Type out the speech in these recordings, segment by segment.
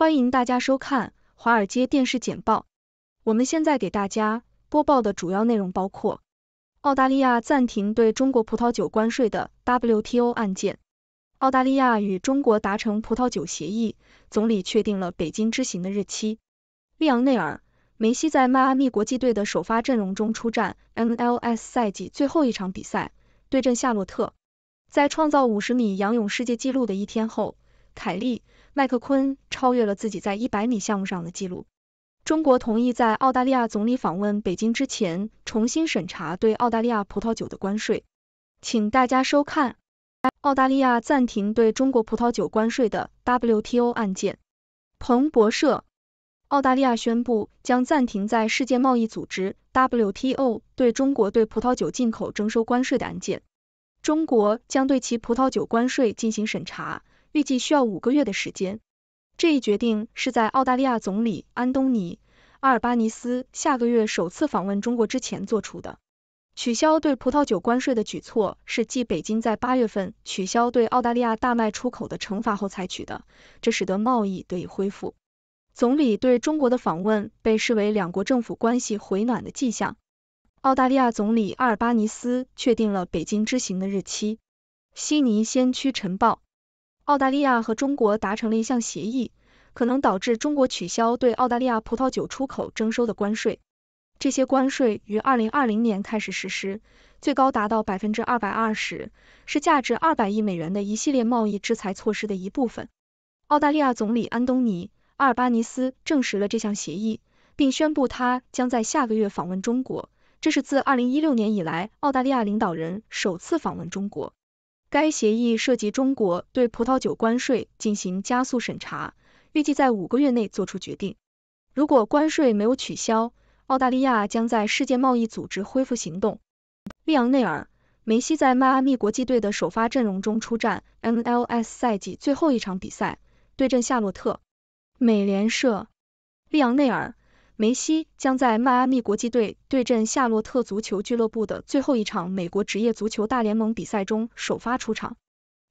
欢迎大家收看华尔街电视简报。我们现在给大家播报的主要内容包括：澳大利亚暂停对中国葡萄酒关税的 WTO 案件；澳大利亚与中国达成葡萄酒协议，总理确定了北京之行的日期；利昂内尔、梅西在迈阿密国际队的首发阵容中出战 MLS 赛季最后一场比赛，对阵夏洛特。在创造五十米仰泳世界纪录的一天后，凯利。麦克昆超越了自己在一百米项目上的记录。中国同意在澳大利亚总理访问北京之前重新审查对澳大利亚葡萄酒的关税。请大家收看：澳大利亚暂停对中国葡萄酒关税的 WTO 案件。彭博社：澳大利亚宣布将暂停在世界贸易组织 WTO 对中国对葡萄酒进口征收关税的案件。中国将对其葡萄酒关税进行审查。预计需要五个月的时间。这一决定是在澳大利亚总理安东尼·阿尔巴尼斯下个月首次访问中国之前做出的。取消对葡萄酒关税的举措是继北京在八月份取消对澳大利亚大麦出口的惩罚后采取的，这使得贸易得以恢复。总理对中国的访问被视为两国政府关系回暖的迹象。澳大利亚总理阿尔巴尼斯确定了北京之行的日期。悉尼先驱晨报。澳大利亚和中国达成了一项协议，可能导致中国取消对澳大利亚葡萄酒出口征收的关税。这些关税于二零二零年开始实施，最高达到百分之二百二十，是价值二百亿美元的一系列贸易制裁措施的一部分。澳大利亚总理安东尼·阿尔巴尼斯证实了这项协议，并宣布他将在下个月访问中国，这是自二零一六年以来澳大利亚领导人首次访问中国。该协议涉及中国对葡萄酒关税进行加速审查，预计在五个月内做出决定。如果关税没有取消，澳大利亚将在世界贸易组织恢复行动。利昂内尔、梅西在迈阿密国际队的首发阵容中出战 MLS 赛季最后一场比赛，对阵夏洛特。美联社：利昂内尔。梅西将在迈阿密国际队对阵夏洛特足球俱乐部的最后一场美国职业足球大联盟比赛中首发出场。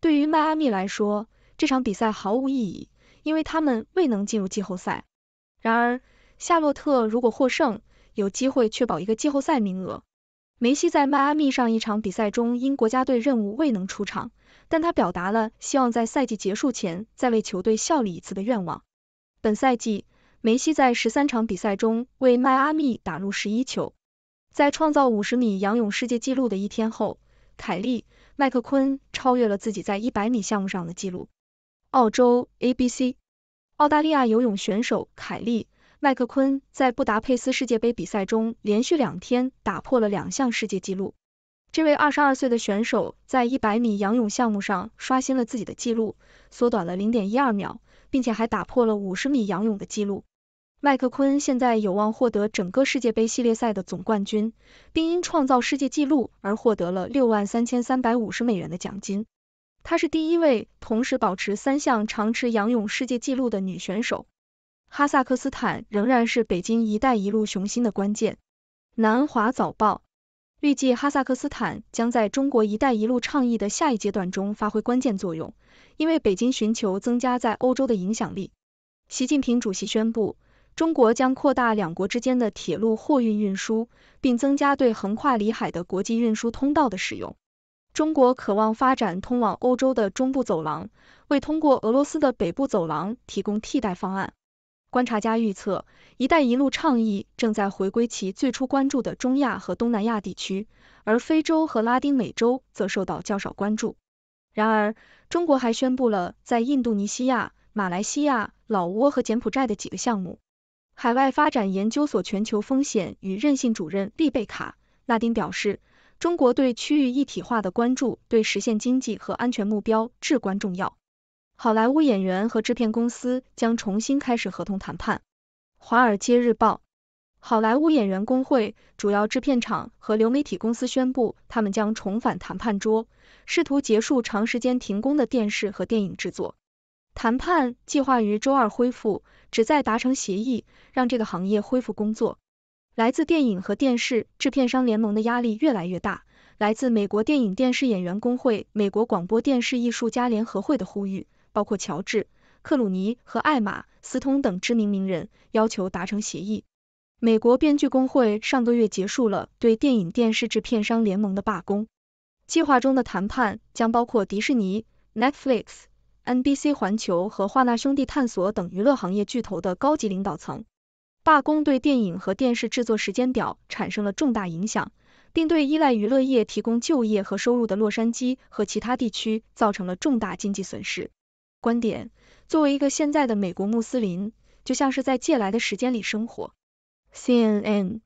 对于迈阿密来说，这场比赛毫无意义，因为他们未能进入季后赛。然而，夏洛特如果获胜，有机会确保一个季后赛名额。梅西在迈阿密上一场比赛中因国家队任务未能出场，但他表达了希望在赛季结束前再为球队效力一次的愿望。本赛季。梅西在十三场比赛中为迈阿密打入十一球。在创造五十米仰泳世界纪录的一天后，凯利·麦克昆超越了自己在一百米项目上的纪录。澳洲 ABC，澳大利亚游泳选手凯利·麦克昆在布达佩斯世界杯比赛中连续两天打破了两项世界纪录。这位二十二岁的选手在一百米仰泳项目上刷新了自己的纪录，缩短了零点一二秒，并且还打破了五十米仰泳的纪录。麦克昆现在有望获得整个世界杯系列赛的总冠军，并因创造世界纪录而获得了六万三千三百五十美元的奖金。她是第一位同时保持三项长池仰泳世界纪录的女选手。哈萨克斯坦仍然是北京“一带一路”雄心的关键。南华早报预计，哈萨克斯坦将在中国“一带一路”倡议的下一阶段中发挥关键作用，因为北京寻求增加在欧洲的影响力。习近平主席宣布。中国将扩大两国之间的铁路货运运输，并增加对横跨里海的国际运输通道的使用。中国渴望发展通往欧洲的中部走廊，为通过俄罗斯的北部走廊提供替代方案。观察家预测，“一带一路”倡议正在回归其最初关注的中亚和东南亚地区，而非洲和拉丁美洲则受到较少关注。然而，中国还宣布了在印度尼西亚、马来西亚、老挝和柬埔寨的几个项目。海外发展研究所全球风险与韧性主任丽贝卡·纳丁表示，中国对区域一体化的关注对实现经济和安全目标至关重要。好莱坞演员和制片公司将重新开始合同谈判。华尔街日报，好莱坞演员工会、主要制片厂和流媒体公司宣布，他们将重返谈判桌，试图结束长时间停工的电视和电影制作。谈判计划于周二恢复。旨在达成协议，让这个行业恢复工作。来自电影和电视制片商联盟的压力越来越大。来自美国电影电视演员工会、美国广播电视艺术家联合会的呼吁，包括乔治·克鲁尼和艾玛斯通等知名名人，要求达成协议。美国编剧工会上个月结束了对电影电视制片商联盟的罢工，计划中的谈判将包括迪士尼、Netflix、NBC 环球和华纳兄弟探索等娱乐行业巨头的高级领导层。罢工对电影和电视制作时间表产生了重大影响，并对依赖娱乐业提供就业和收入的洛杉矶和其他地区造成了重大经济损失。观点：作为一个现在的美国穆斯林，就像是在借来的时间里生活。CNN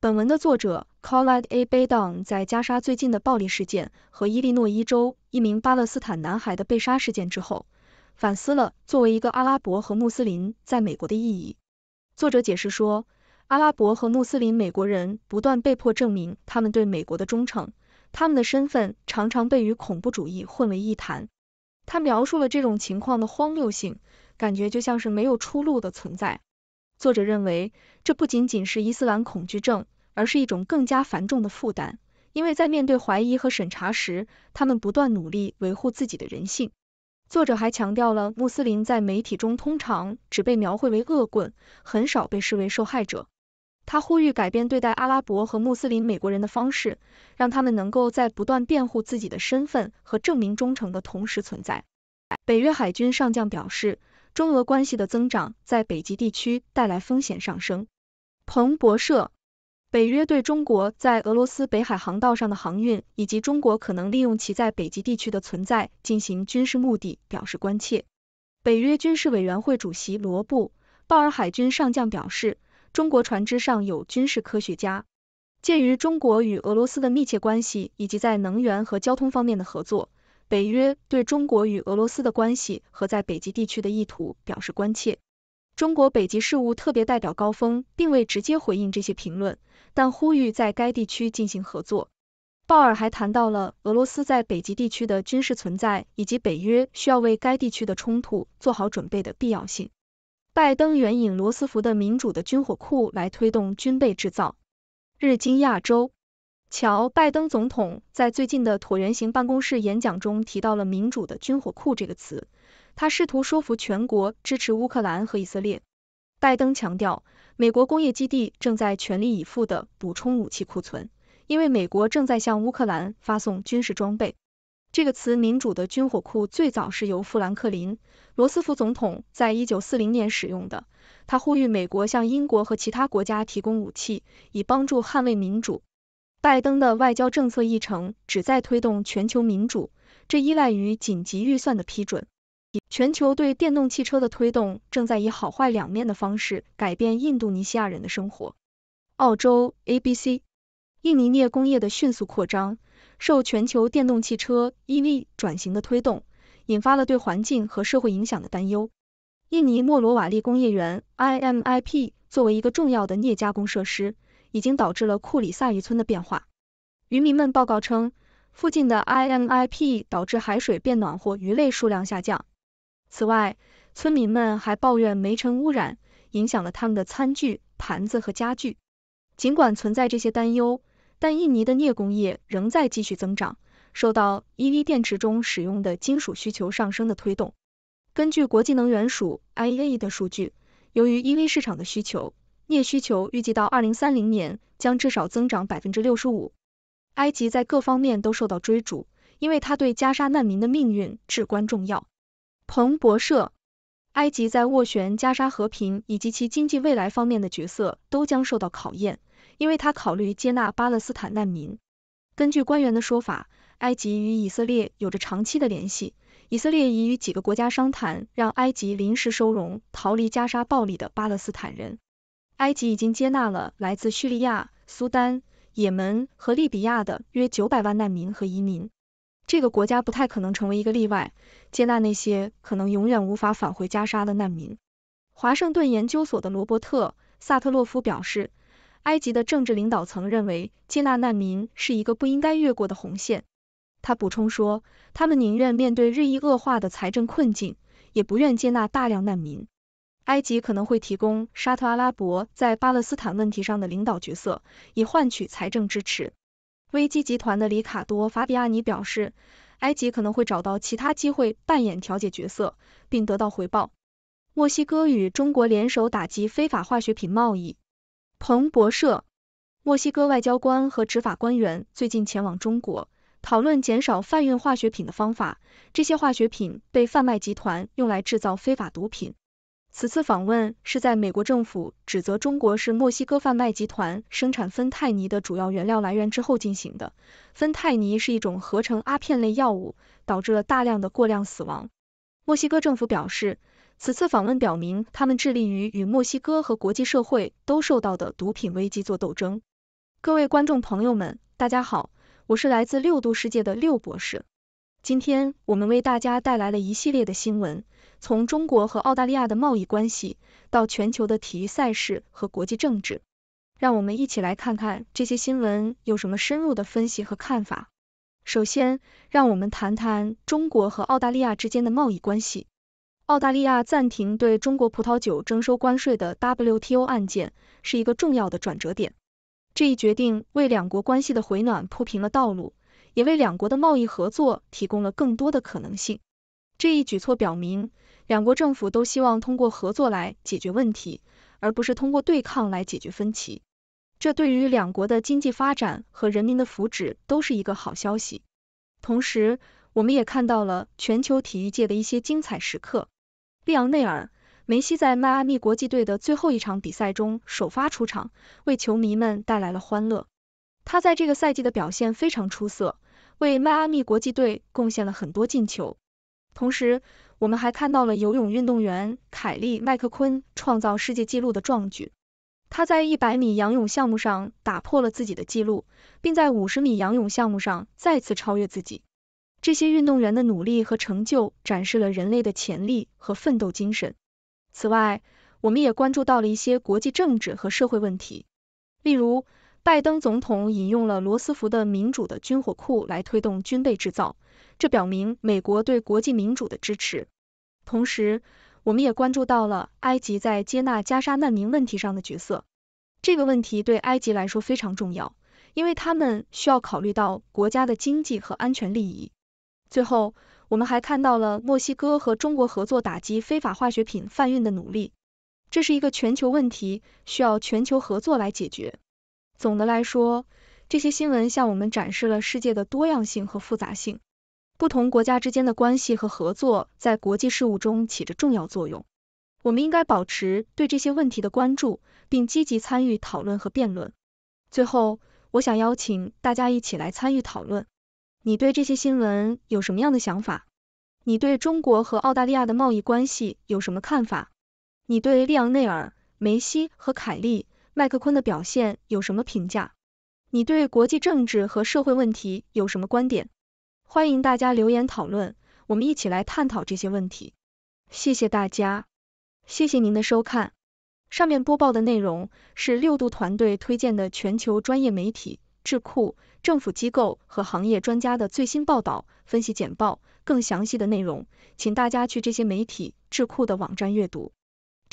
本文的作者 Khaled A. Beydoun 在加沙最近的暴力事件和伊利诺伊州一名巴勒斯坦男孩的被杀事件之后，反思了作为一个阿拉伯和穆斯林在美国的意义。作者解释说，阿拉伯和穆斯林美国人不断被迫证明他们对美国的忠诚，他们的身份常常被与恐怖主义混为一谈。他描述了这种情况的荒谬性，感觉就像是没有出路的存在。作者认为，这不仅仅是伊斯兰恐惧症，而是一种更加繁重的负担，因为在面对怀疑和审查时，他们不断努力维护自己的人性。作者还强调了穆斯林在媒体中通常只被描绘为恶棍，很少被视为受害者。他呼吁改变对待阿拉伯和穆斯林美国人的方式，让他们能够在不断辩护自己的身份和证明忠诚的同时存在。北约海军上将表示。中俄关系的增长在北极地区带来风险上升。彭博社，北约对中国在俄罗斯北海航道上的航运以及中国可能利用其在北极地区的存在进行军事目的表示关切。北约军事委员会主席罗布鲍尔海军上将表示，中国船只上有军事科学家。鉴于中国与俄罗斯的密切关系以及在能源和交通方面的合作。北约对中国与俄罗斯的关系和在北极地区的意图表示关切。中国北极事务特别代表高峰并未直接回应这些评论，但呼吁在该地区进行合作。鲍尔还谈到了俄罗斯在北极地区的军事存在以及北约需要为该地区的冲突做好准备的必要性。拜登援引罗斯福的民主的军火库来推动军备制造。日经亚洲。乔·拜登总统在最近的椭圆形办公室演讲中提到了“民主的军火库”这个词，他试图说服全国支持乌克兰和以色列。拜登强调，美国工业基地正在全力以赴的补充武器库存，因为美国正在向乌克兰发送军事装备。这个词“民主的军火库”最早是由富兰克林·罗斯福总统在一九四零年使用的，他呼吁美国向英国和其他国家提供武器，以帮助捍卫民主。拜登的外交政策议程旨在推动全球民主，这依赖于紧急预算的批准。全球对电动汽车的推动正在以好坏两面的方式改变印度尼西亚人的生活。澳洲 ABC，印尼镍工业的迅速扩张，受全球电动汽车 EV 转型的推动，引发了对环境和社会影响的担忧。印尼莫罗瓦利工业园 IMIP 作为一个重要的镍加工设施。已经导致了库里萨渔村的变化。渔民们报告称，附近的 IMIP 导致海水变暖或鱼类数量下降。此外，村民们还抱怨煤尘污染影响了他们的餐具、盘子和家具。尽管存在这些担忧，但印尼的镍工业仍在继续增长，受到 EV 电池中使用的金属需求上升的推动。根据国际能源署 IEA 的数据，由于 EV 市场的需求。镍需求预计到二零三零年将至少增长百分之六十五。埃及在各方面都受到追逐，因为它对加沙难民的命运至关重要。彭博社，埃及在斡旋加沙和平以及其经济未来方面的角色都将受到考验，因为他考虑接纳巴勒斯坦难民。根据官员的说法，埃及与以色列有着长期的联系，以色列已与几个国家商谈，让埃及临时收容逃离加沙暴力的巴勒斯坦人。埃及已经接纳了来自叙利亚、苏丹、也门和利比亚的约九百万难民和移民。这个国家不太可能成为一个例外，接纳那些可能永远无法返回加沙的难民。华盛顿研究所的罗伯特·萨特洛夫表示，埃及的政治领导层认为接纳难民是一个不应该越过的红线。他补充说，他们宁愿面对日益恶化的财政困境，也不愿接纳大量难民。埃及可能会提供沙特阿拉伯在巴勒斯坦问题上的领导角色，以换取财政支持。危机集团的里卡多·法比亚尼表示，埃及可能会找到其他机会扮演调解角色，并得到回报。墨西哥与中国联手打击非法化学品贸易。彭博社，墨西哥外交官和执法官员最近前往中国，讨论减少贩运化学品的方法。这些化学品被贩卖集团用来制造非法毒品。此次访问是在美国政府指责中国是墨西哥贩卖集团生产芬太尼的主要原料来源之后进行的。芬太尼是一种合成阿片类药物，导致了大量的过量死亡。墨西哥政府表示。此次访问表明，他们致力于与墨西哥和国际社会都受到的毒品危机做斗争。各位观众朋友们，大家好，我是来自六度世界的六博士。今天我们为大家带来了一系列的新闻，从中国和澳大利亚的贸易关系，到全球的体育赛事和国际政治。让我们一起来看看这些新闻有什么深入的分析和看法。首先，让我们谈谈中国和澳大利亚之间的贸易关系。澳大利亚暂停对中国葡萄酒征收关税的 WTO 案件是一个重要的转折点。这一决定为两国关系的回暖铺平了道路，也为两国的贸易合作提供了更多的可能性。这一举措表明，两国政府都希望通过合作来解决问题，而不是通过对抗来解决分歧。这对于两国的经济发展和人民的福祉都是一个好消息。同时，我们也看到了全球体育界的一些精彩时刻。利昂内尔·梅西在迈阿密国际队的最后一场比赛中首发出场，为球迷们带来了欢乐。他在这个赛季的表现非常出色，为迈阿密国际队贡献了很多进球。同时，我们还看到了游泳运动员凯利·麦克昆创造世界纪录的壮举。他在100米仰泳项目上打破了自己的纪录，并在50米仰泳项目上再次超越自己。这些运动员的努力和成就展示了人类的潜力和奋斗精神。此外，我们也关注到了一些国际政治和社会问题，例如，拜登总统引用了罗斯福的民主的军火库来推动军备制造，这表明美国对国际民主的支持。同时，我们也关注到了埃及在接纳加沙难民问题上的角色。这个问题对埃及来说非常重要，因为他们需要考虑到国家的经济和安全利益。最后，我们还看到了墨西哥和中国合作打击非法化学品贩运的努力。这是一个全球问题，需要全球合作来解决。总的来说，这些新闻向我们展示了世界的多样性和复杂性。不同国家之间的关系和合作在国际事务中起着重要作用。我们应该保持对这些问题的关注，并积极参与讨论和辩论。最后，我想邀请大家一起来参与讨论。你对这些新闻有什么样的想法？你对中国和澳大利亚的贸易关系有什么看法？你对利昂内尔、梅西和凯利、麦克昆的表现有什么评价？你对国际政治和社会问题有什么观点？欢迎大家留言讨论，我们一起来探讨这些问题。谢谢大家，谢谢您的收看。上面播报的内容是六度团队推荐的全球专业媒体智库。政府机构和行业专家的最新报道、分析简报，更详细的内容，请大家去这些媒体智库的网站阅读。